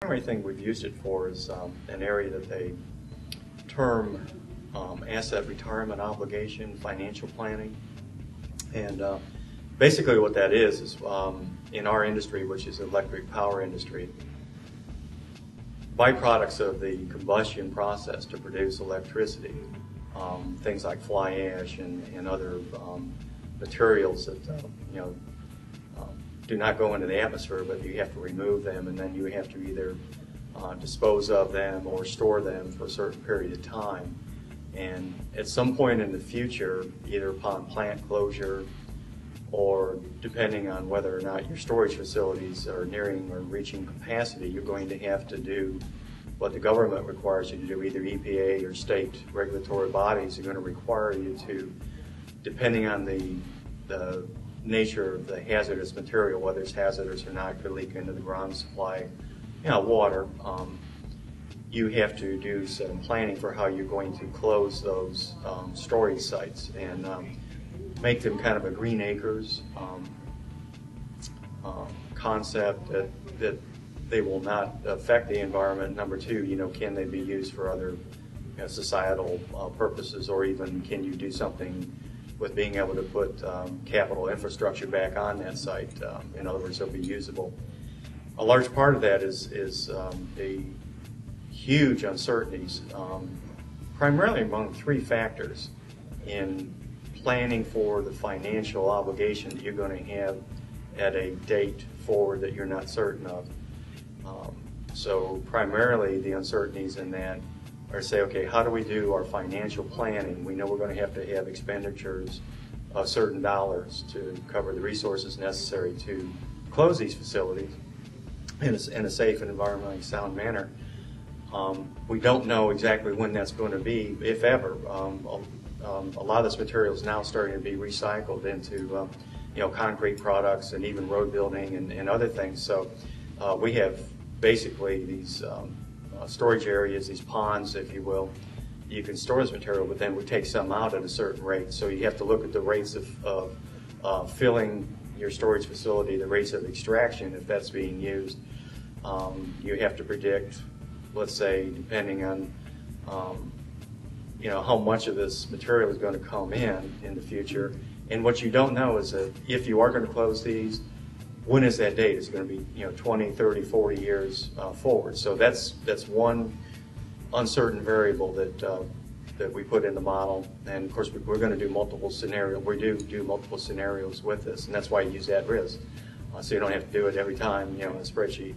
primary thing we've used it for is um, an area that they term um, asset retirement obligation, financial planning. And uh, basically what that is, is um, in our industry, which is electric power industry, byproducts of the combustion process to produce electricity, um, things like fly ash and, and other um, materials that, uh, you know, um, do not go into the atmosphere, but you have to remove them, and then you have to either uh, dispose of them or store them for a certain period of time. And at some point in the future, either upon plant closure or depending on whether or not your storage facilities are nearing or reaching capacity, you're going to have to do what the government requires you to do. Either EPA or state regulatory bodies are going to require you to, depending on the, the nature of the hazardous material, whether it's hazardous or not, could leak into the ground supply, you know, water. Um, you have to do some planning for how you're going to close those um, storage sites and um, make them kind of a green acres um, concept that, that they will not affect the environment. Number two, you know, can they be used for other you know, societal uh, purposes, or even can you do something with being able to put um, capital infrastructure back on that site? Um, in other words, it'll be usable. A large part of that is is um, the huge uncertainties, um, primarily among three factors in planning for the financial obligation that you're going to have at a date forward that you're not certain of. Um, so primarily the uncertainties in that are say, okay, how do we do our financial planning? We know we're going to have to have expenditures of certain dollars to cover the resources necessary to close these facilities in a, in a safe and environmentally sound manner. Um, we don't know exactly when that's going to be, if ever. Um, um, a lot of this material is now starting to be recycled into, um, you know, concrete products and even road building and, and other things. So uh, we have basically these um, uh, storage areas, these ponds, if you will. You can store this material, but then we take some out at a certain rate. So you have to look at the rates of, of uh, filling your storage facility, the rates of extraction, if that's being used. Um, you have to predict, let's say, depending on um, you know, how much of this material is going to come in in the future. And what you don't know is that if you are going to close these, when is that date? Is it going to be, you know, 20, 30, 40 years uh, forward? So that's that's one uncertain variable that uh, that we put in the model. And of course, we're going to do multiple scenarios. We do do multiple scenarios with this, and that's why you use @RISK. Uh, so you don't have to do it every time, you know, in a spreadsheet.